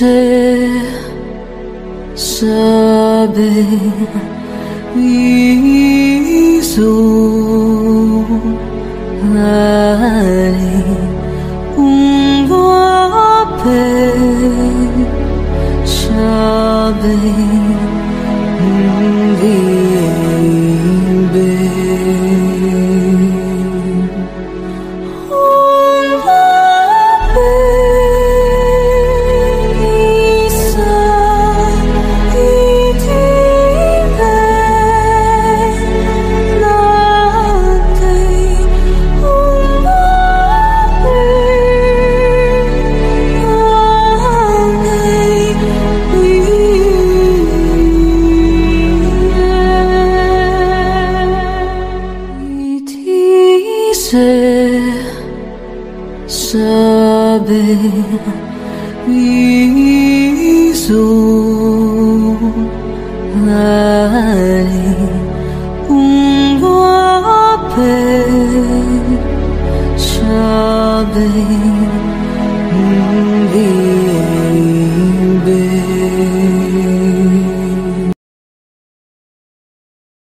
se sabe isso ali um vape sabe se sabe viso ali un vape sabe saber